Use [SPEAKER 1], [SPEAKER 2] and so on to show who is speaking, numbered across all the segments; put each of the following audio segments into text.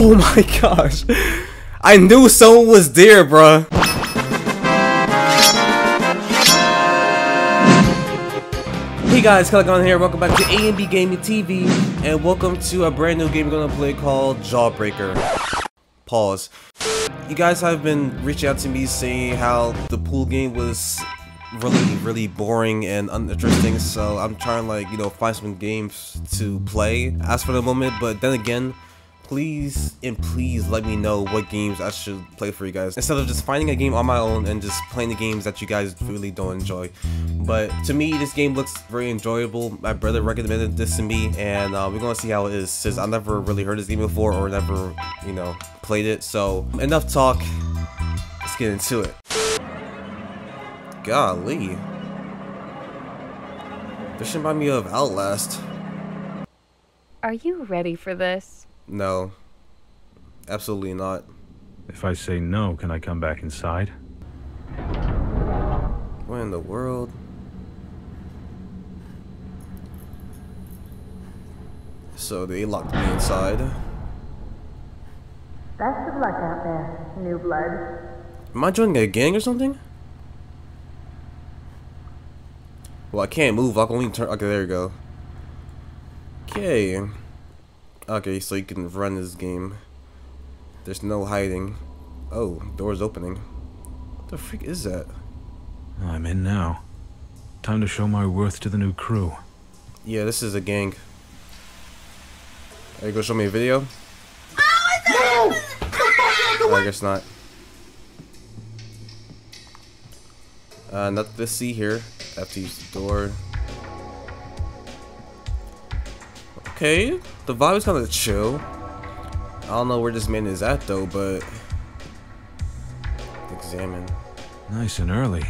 [SPEAKER 1] Oh my gosh. I knew someone was there, bruh. Hey guys, Kelegon here. Welcome back to ANB Gaming TV, and welcome to a brand new game we're gonna play called Jawbreaker. Pause. You guys have been reaching out to me saying how the pool game was really, really boring and uninteresting, so I'm trying like, you know, find some games to play as for the moment, but then again, please and please let me know what games I should play for you guys. Instead of just finding a game on my own and just playing the games that you guys really don't enjoy. But to me this game looks very enjoyable. My brother recommended this to me and uh, we're gonna see how it is since I never really heard this game before or never you know played it. So enough talk. Let's get into it. Golly. This remind me of Outlast.
[SPEAKER 2] Are you ready for this?
[SPEAKER 1] No absolutely not
[SPEAKER 3] If I say no, can I come back inside?
[SPEAKER 1] What in the world? So they locked me inside.
[SPEAKER 4] Best of luck out there, new blood.
[SPEAKER 1] Am I joining a gang or something? Well, I can't move. I can only turn. Okay, there you go. Okay. Okay, so you can run this game. There's no hiding. Oh, door's opening. What the freak is that?
[SPEAKER 3] I'm in now. Time to show my worth to the new crew.
[SPEAKER 1] Yeah, this is a gang. Are you gonna show me a video? Oh, I guess not. Uh, nothing to see here. Have to use the door. Okay, the vibe is kind of chill. I don't know where this man is at though, but examine.
[SPEAKER 3] Nice and early.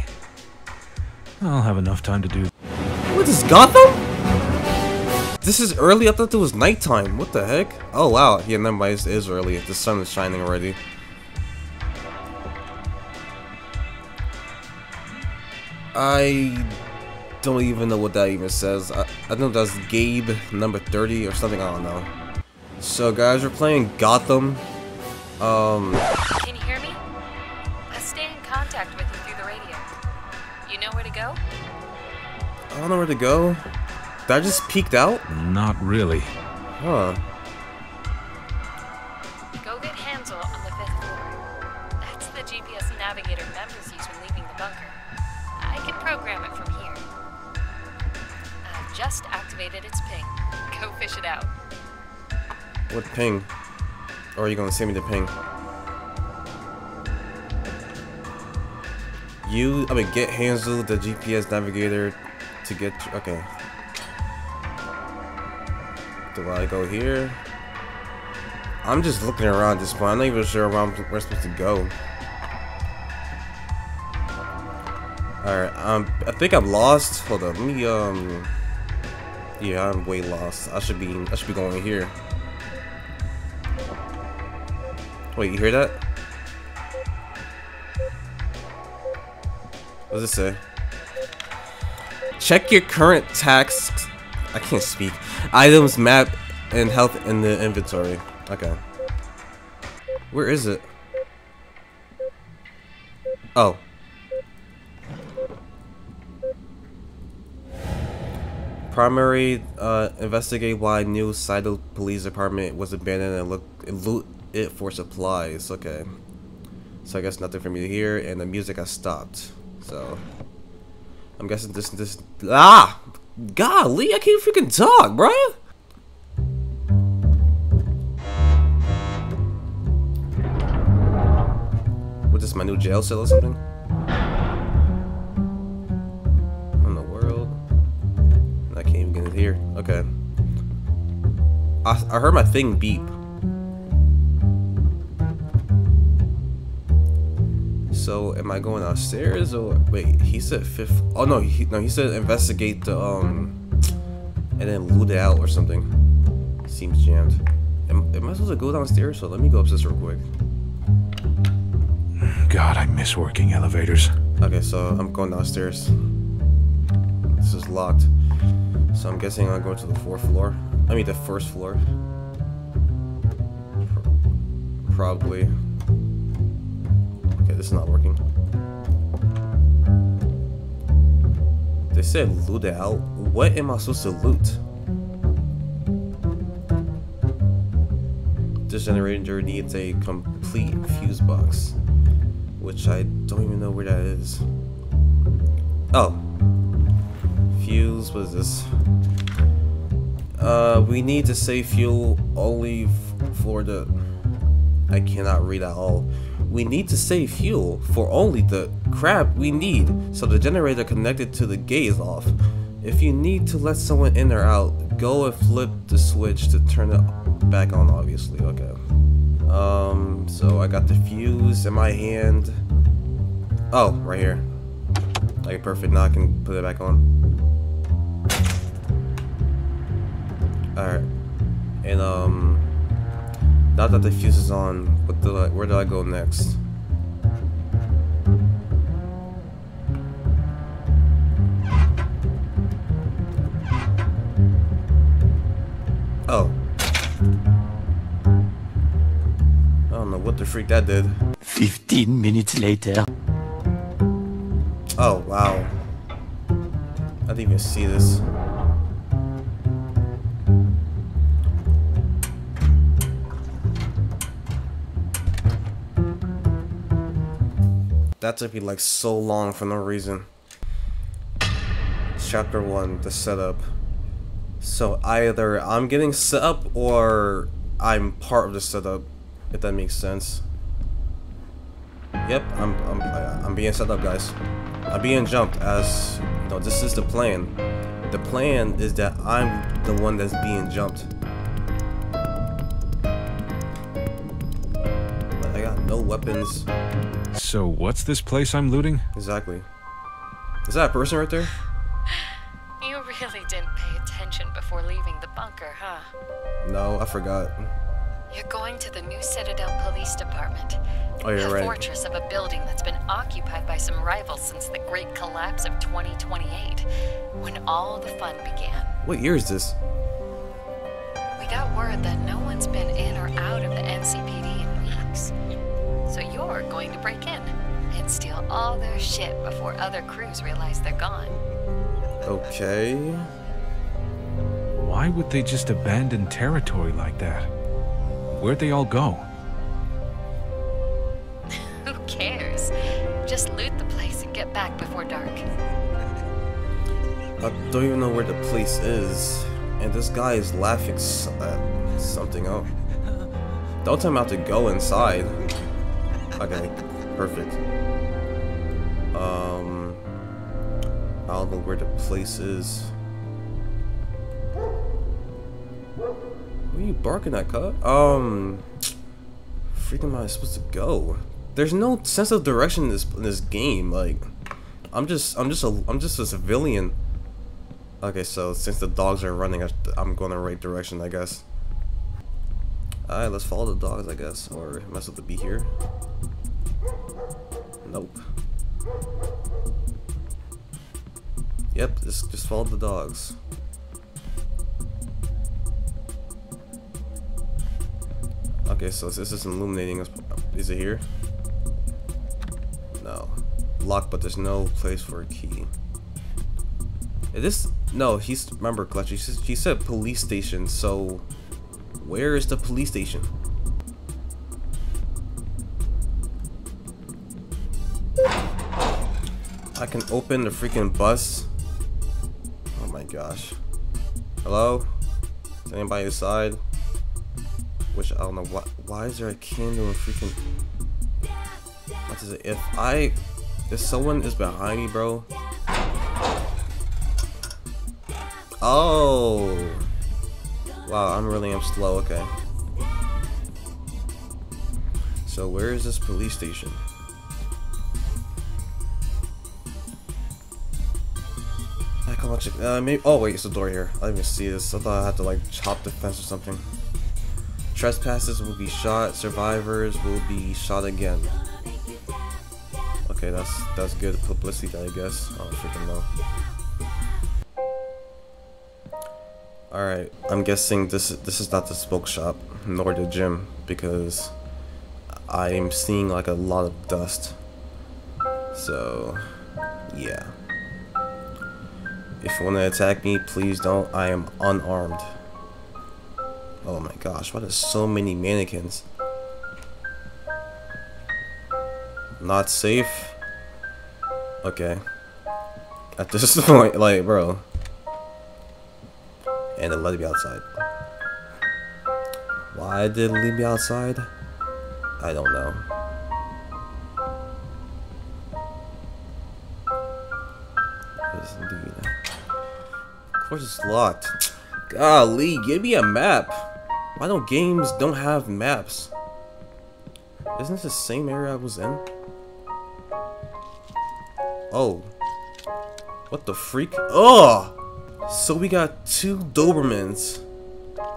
[SPEAKER 3] I'll have enough time to do.
[SPEAKER 1] What is Gotham? This is early. I thought it was nighttime. What the heck? Oh wow. Yeah, never mind. It is early. The sun is shining already. I don't even know what that even says. I, I know that's Gabe number 30 or something. I don't know. So guys, we're playing Gotham. Um,
[SPEAKER 2] Can you hear me? I'll stay in contact with you through the radio. You know where to go?
[SPEAKER 1] I don't know where to go. Did I just peeked out?
[SPEAKER 3] Not really.
[SPEAKER 1] Huh.
[SPEAKER 2] Activated its ping. Go fish it out.
[SPEAKER 1] What ping? Or are you gonna send me the ping? You, I mean, get Hansel, the GPS navigator, to get. Okay. Do I go here? I'm just looking around this point. I'm not even sure where I'm, where supposed to go. Alright, um, I think I'm lost. Hold on, let me, um... Yeah, I'm way lost. I should be, I should be going here. Wait, you hear that? What does it say? Check your current tax. I can't speak. Items, map, and health in the inventory. Okay. Where is it? Oh. Primary, uh, investigate why new Citadel Police Department was abandoned and look and loot it for supplies. Okay. So I guess nothing for me to hear, and the music has stopped. So I'm guessing this this ah, golly, I can't freaking talk, bruh. What is this, my new jail cell or something? Okay. I, I heard my thing beep. So am I going downstairs or wait? He said fifth. Oh no, he, no, he said investigate the um, and then loot it out or something. Seems jammed. Am, am I supposed to go downstairs? So let me go upstairs real quick.
[SPEAKER 3] God, I miss working elevators.
[SPEAKER 1] Okay, so I'm going downstairs. This is locked. So I'm guessing I'll go to the fourth floor. I mean the first floor. Probably. Okay, this is not working. They said loot out. What am I supposed to loot? This generator needs a complete fuse box. Which I don't even know where that is. Oh. Fuse, what is this? Uh, we need to save fuel only for the... I cannot read at all. We need to save fuel for only the crap we need, so the generator connected to the gate is off. If you need to let someone in or out, go and flip the switch to turn it back on, obviously. Okay. Um, so I got the fuse in my hand. Oh, right here. Okay, perfect. Now I can put it back on. Alright. And, um... Now that the fuse is on, what do I, where do I go next? Oh. I don't know what the freak that did.
[SPEAKER 5] 15 minutes later.
[SPEAKER 1] Oh, wow. I didn't even see this. That took me like so long for no reason. Chapter 1, the setup. So either I'm getting set up or I'm part of the setup, if that makes sense. Yep, I'm, I'm, uh, I'm being set up, guys. I'm being jumped as, you know, this is the plan. The plan is that I'm the one that's being jumped. But I got no weapons.
[SPEAKER 3] So what's this place I'm looting?
[SPEAKER 1] Exactly. Is that a person right there?
[SPEAKER 2] You really didn't pay attention before leaving the bunker, huh?
[SPEAKER 1] No, I forgot.
[SPEAKER 2] You're going to the new Citadel Police Department.
[SPEAKER 1] Oh, you're
[SPEAKER 2] a
[SPEAKER 1] right.
[SPEAKER 2] fortress of a building that's been occupied by some rivals since the great collapse of 2028, when all the fun began.
[SPEAKER 1] What year is this?
[SPEAKER 2] We got word that no one's been in or out of the NCPD in weeks. So you're going to break in and steal all their shit before other crews realize they're gone.
[SPEAKER 1] Okay.
[SPEAKER 3] Why would they just abandon territory like that? Where'd they all go?
[SPEAKER 2] Who cares? Just loot the place and get back before dark.
[SPEAKER 1] I don't even know where the place is. And this guy is laughing s- at uh, something up. Don't tell him how to go inside. Okay, perfect. Um, I don't know where the place is. Where you barking at, cut? Um, freaking am I supposed to go? There's no sense of direction in this in this game. Like, I'm just I'm just a I'm just a civilian. Okay, so since the dogs are running, I'm going the right direction, I guess. Alright, let's follow the dogs, I guess. Or am I supposed to be here? Nope. Yep, just, just follow the dogs. Okay, so this is illuminating. us- Is it here? No. Locked, but there's no place for a key. Is this no? He's remember, Clutch. He said, he said police station. So, where is the police station? I can open the freaking bus. Oh my gosh. Hello? Is anybody inside? Which I don't know why. Why is there a candle in freaking? What is it? If I, if someone is behind me, bro. Oh. Wow, I'm really am slow. Okay. So where is this police station? On, check. Uh, maybe. Oh wait, it's the door here. I didn't even see this. I thought I had to like chop the fence or something. Trespassers will be shot. Survivors will be shot again. Okay, that's that's good publicity, I guess. I don't freaking know. All right, I'm guessing this this is not the smoke shop nor the gym because I'm seeing like a lot of dust. So, yeah. If you want to attack me, please don't. I am unarmed. Oh my gosh, why so many mannequins? Not safe? Okay. At this point, like, bro. And it let me outside. Why did it leave me outside? I don't know. Course it's locked. Golly, give me a map. Why don't games don't have maps? Isn't this the same area I was in? Oh. What the freak? Oh! So we got two Dobermans.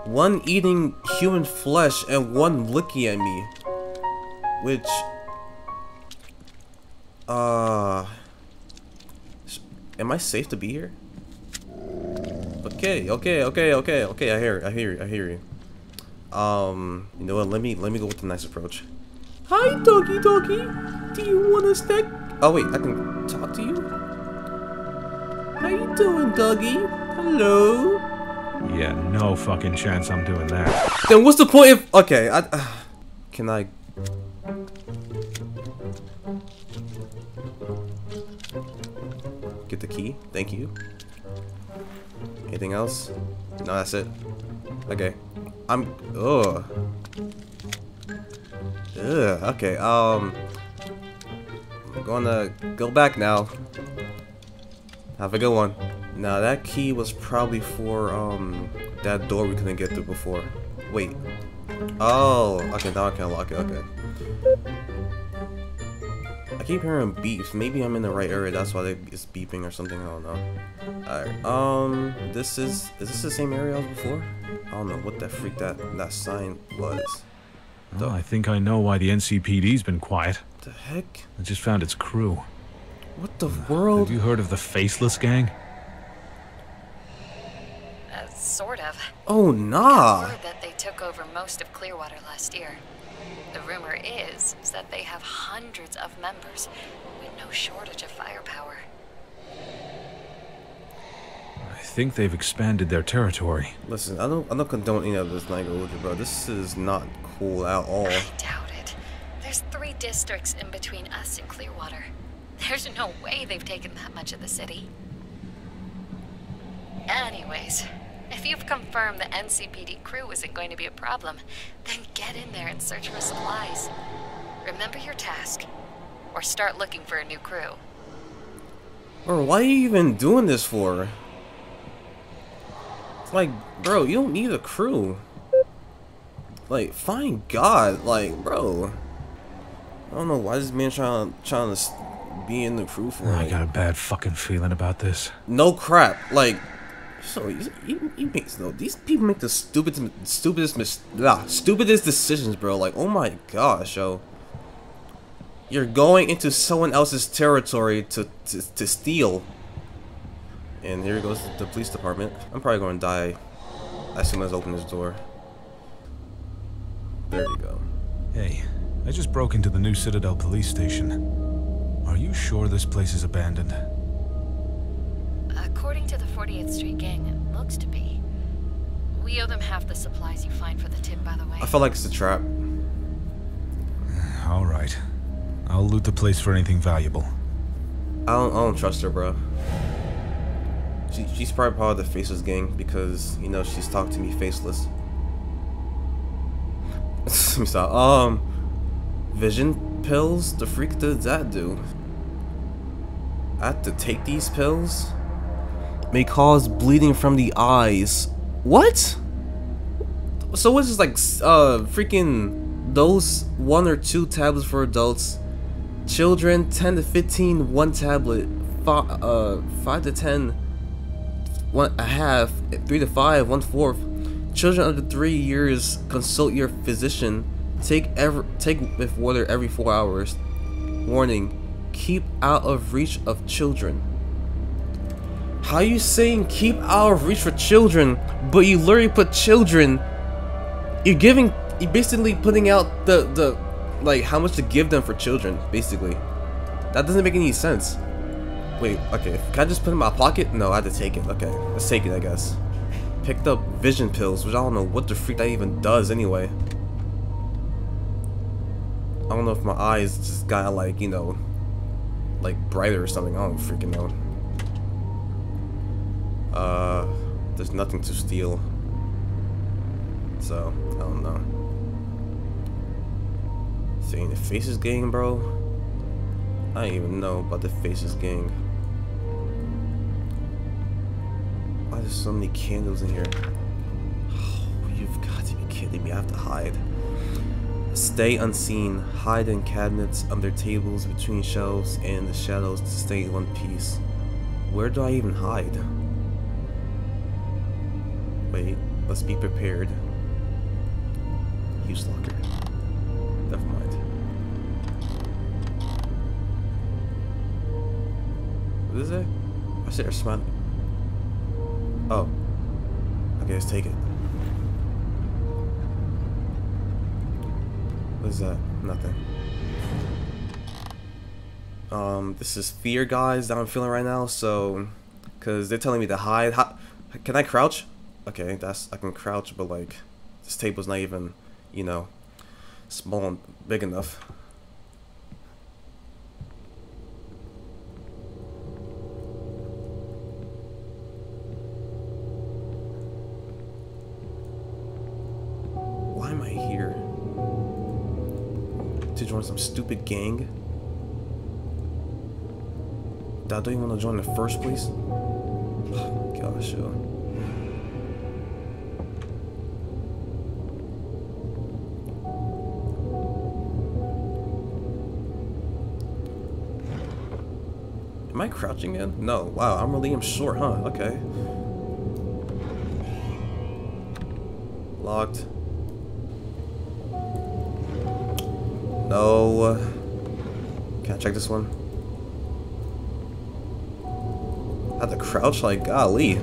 [SPEAKER 1] One eating human flesh and one looking at me. Which... Uh... Am I safe to be here? Okay, okay, okay, okay, okay, I hear I hear you, I hear you. Um, you know what, let me, let me go with the nice approach. Hi, doggy doggy! Do you want a snack? Oh wait, I can talk to you? How you doing, doggy? Hello?
[SPEAKER 3] Yeah, no fucking chance I'm doing that.
[SPEAKER 1] Then what's the point if... Okay, I... Uh, can I... Get the key? Thank you. Anything else? No, that's it. Okay. I'm... Ugh. Ugh, okay, um... I'm gonna go back now. Have a good one. Now that key was probably for um that door we couldn't get through before. Wait. Oh, okay, now I can unlock it, okay. I keep hearing beeps. Maybe I'm in the right area, that's why they, it's beeping or something, I don't know. Alright, um, this is, is this the same area as before? I don't know what that freak that, that sign was.
[SPEAKER 3] Well, I think I know why the NCPD's been quiet.
[SPEAKER 1] The heck?
[SPEAKER 3] I just found its crew.
[SPEAKER 1] What the world?
[SPEAKER 3] Have you heard of the Faceless Gang?
[SPEAKER 2] Uh, sort of.
[SPEAKER 1] Oh, nah.
[SPEAKER 2] Word that they took over most of Clearwater last year. The rumor is, is that they have hundreds of members with no shortage of firepower.
[SPEAKER 3] I think they've expanded their territory.
[SPEAKER 1] Listen, I don't, I don't condone any of this language, bro. This is not cool at all.
[SPEAKER 2] I doubt it. There's three districts in between us and Clearwater. There's no way they've taken that much of the city. Anyways, if you've confirmed the NCPD crew isn't going to be a problem, then get in there and search for supplies. Remember your task, or start looking for a new crew.
[SPEAKER 1] Bro, why are you even doing this for? It's like, bro, you don't need a crew. Like, find God, like, bro. I don't know why this man trying trying to be in the crew for.
[SPEAKER 3] I
[SPEAKER 1] Like,
[SPEAKER 3] got a bad fucking feeling about this.
[SPEAKER 1] no crap, like. So you, you, you make no. These people make the stupidest, stupidest, mis- ah, stupidest decisions, bro. Like, oh my gosh, yo. You're going into someone else's territory to to, to steal. And here goes the police department. I'm probably going to die as soon as I open this door. There you go.
[SPEAKER 3] Hey, I just broke into the new Citadel police station. Are you sure this place is abandoned?
[SPEAKER 2] According to the 48th Street Gang, it looks to be. We owe them half the supplies you find for the tip, by the way.
[SPEAKER 1] I feel like it's a trap.
[SPEAKER 3] All right. I'll loot the place for anything valuable.
[SPEAKER 1] I don't, I don't trust her, bro. She, she's probably part of the Faceless gang because, you know, she's talked to me faceless. Let me stop. Um, vision pills? The freak did that do? I have to take these pills? May cause bleeding from the eyes. What? So what's this like, uh, freaking those one or two tablets for adults Children 10 to 15, one tablet. Five, uh, 5 to 10, one a half. 3 to 5, one fourth. Children under 3 years, consult your physician. Take ever take with water every 4 hours. Warning: Keep out of reach of children. How you saying keep out of reach for children, but you literally put children? You're giving, you're basically putting out the the like how much to give them for children, basically. That doesn't make any sense. Wait, okay, can I just put in my pocket? No, I had to take it. Okay, let's take it, I guess. Picked up vision pills, which I don't know what the freak that even does anyway. I don't know if my eyes just got like, you know, like brighter or something. I don't freaking know. Uh, there's nothing to steal. So, I don't know. Saying the Faces gang, bro? I don't even know about the Faces gang. Why there's so many candles in here? Oh, you've got to be kidding me. I have to hide. Stay unseen. Hide in cabinets, under tables, between shelves, and the shadows to stay in one piece. Where do I even hide? Wait, let's be prepared. Use locker. Never mind. What is it? I said smiling. Oh. Okay, let's take it. What is that? Nothing. Um, this is fear, guys, that I'm feeling right now, so... Because they're telling me to hide. How, can I crouch? Okay, that's... I can crouch, but, like... This table's not even, you know... Small and big enough. Why am I here? To join some stupid gang? That I don't even want to join in the first place? Oh my gosh, yo. I crouching in? No. Wow, I'm really am short, huh? Okay. Locked. No. Can I check this one? I have to crouch like golly.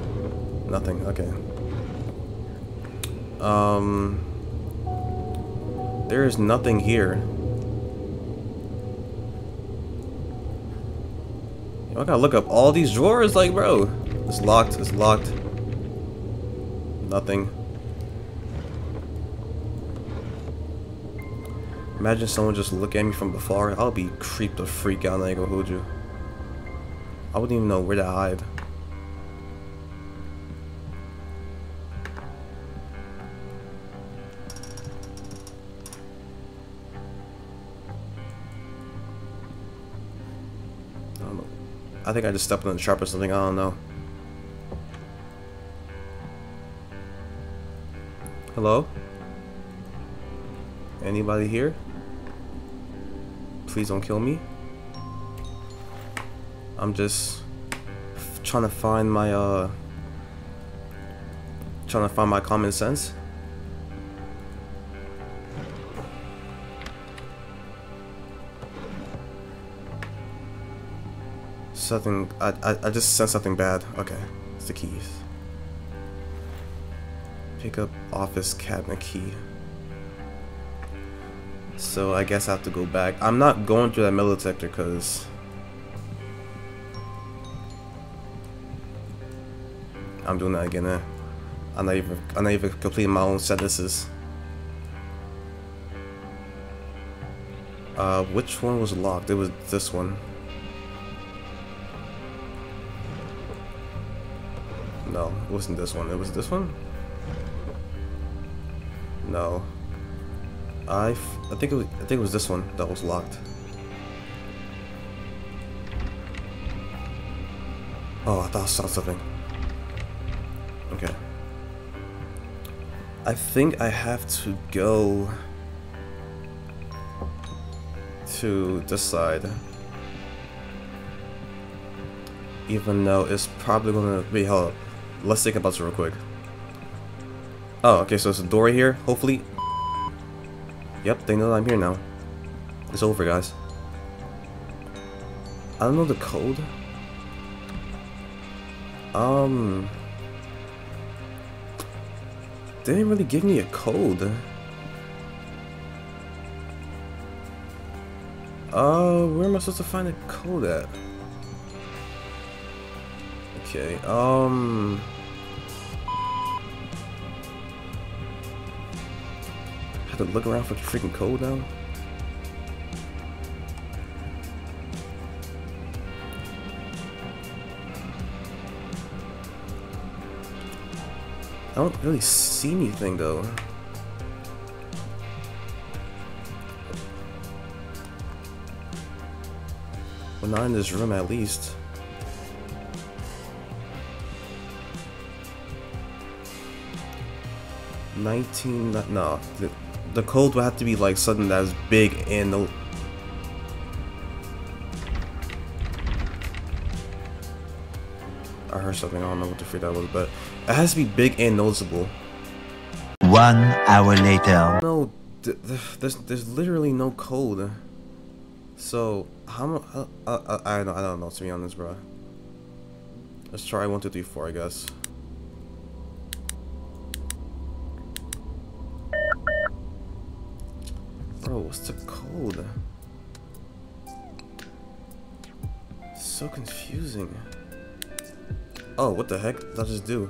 [SPEAKER 1] Nothing. Okay. Um. There is nothing here. I gotta look up all these drawers, like, bro. It's locked. It's locked. Nothing. Imagine someone just look at me from afar. I'll be creeped the freak out I ain't gonna hold you. I wouldn't even know where to hide. I think I just stepped on the trap or something. I don't know. Hello? Anybody here? Please don't kill me. I'm just trying to find my uh trying to find my common sense. Something I, I I just sensed something bad. Okay, it's the keys. Pick up office cabinet key. So I guess I have to go back. I'm not going through that metal detector because I'm doing that again. Eh? I'm not even I'm not even completing my own sentences. Uh, which one was locked? It was this one. No, it wasn't this one. It was this one. No. I, I think it was, I think it was this one that was locked. Oh, I thought I saw something. Okay. I think I have to go to this side. Even though it's probably gonna be hold up. Let's think about this real quick. Oh, okay, so it's a door here, hopefully. Yep, they know I'm here now. It's over, guys. I don't know the code. Um... They didn't really give me a code. Uh, where am I supposed to find the code at? Okay, um... have to look around for the freaking code now? I don't really see anything though. Well, not in this room at least. Nineteen, no, the, the code would have to be like something that's big and the. I heard something, I don't know what the freak that was, but it has to be big and noticeable.
[SPEAKER 5] One hour later.
[SPEAKER 1] No, th th there's there's literally no code. So how mu- uh, uh, uh, I don't I don't know to be honest, bro. Let's try one two three four, I guess. Bro, what's the code? So confusing. Oh, what the heck did I just do?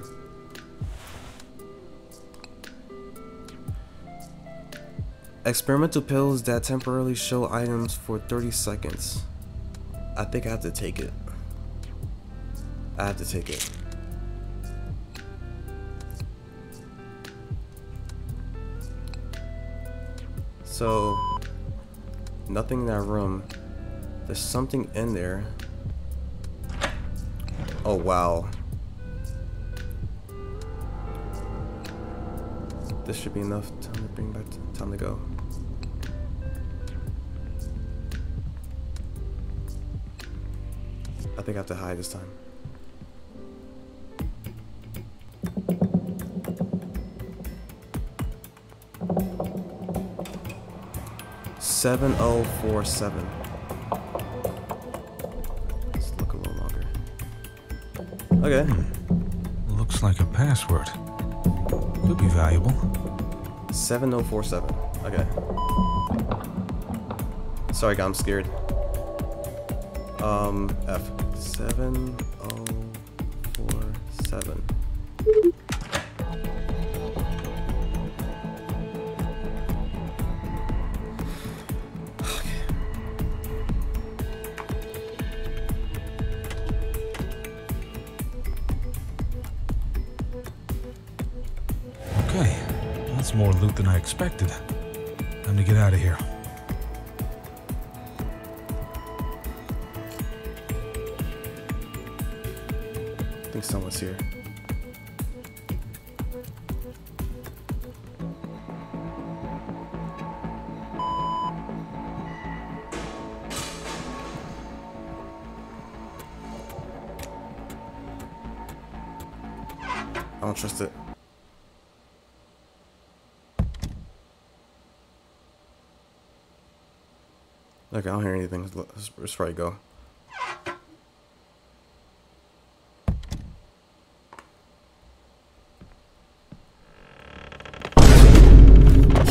[SPEAKER 1] Experimental pills that temporarily show items for 30 seconds. I think I have to take it. I have to take it. So, nothing in that room. There's something in there. Oh, wow. This should be enough time to bring back time to go. I think I have to hide this time. Seven oh four seven. Let's look a little longer. Okay.
[SPEAKER 3] Looks like a password. Could be valuable.
[SPEAKER 1] 7047. Okay. Sorry, I'm scared. Um, F. 7047.
[SPEAKER 3] Expected. Time to get out of here.
[SPEAKER 1] I think someone's here. I don't trust it. Okay, I don't hear anything. Let's, let's, probably go.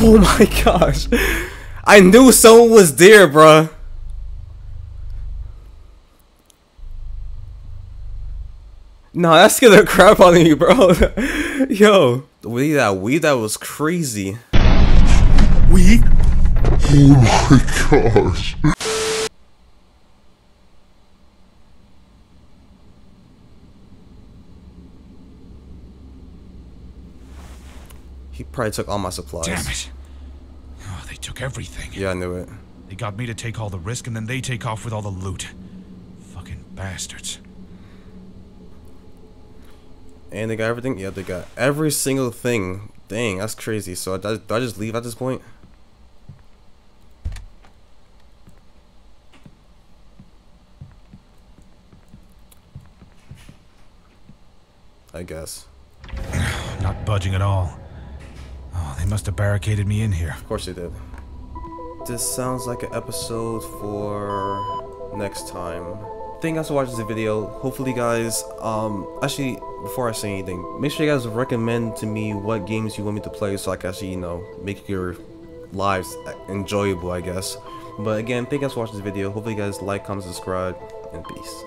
[SPEAKER 1] Oh my gosh. I knew someone was there, bruh. No, that scared the crap out of me, bro. Yo. We that weed that was crazy.
[SPEAKER 6] We? Oh my gosh.
[SPEAKER 1] He probably took all my supplies.
[SPEAKER 3] Damn it. Oh, they took everything.
[SPEAKER 1] Yeah, I knew it.
[SPEAKER 3] They got me to take all the risk and then they take off with all the loot. Fucking bastards.
[SPEAKER 1] And they got everything? Yeah, they got every single thing. Dang, that's crazy. So do I, do I just leave at this point? I guess.
[SPEAKER 3] Not budging at all. Oh, they must have barricaded me in here.
[SPEAKER 1] Of course they did. This sounds like an episode for next time. Thank you guys for watching this video. Hopefully guys, um, actually, before I say anything, make sure you guys recommend to me what games you want me to play so I can actually, you know, make your lives enjoyable, I guess. But again, thank you guys for watching this video. Hopefully you guys like, comment, subscribe, and peace.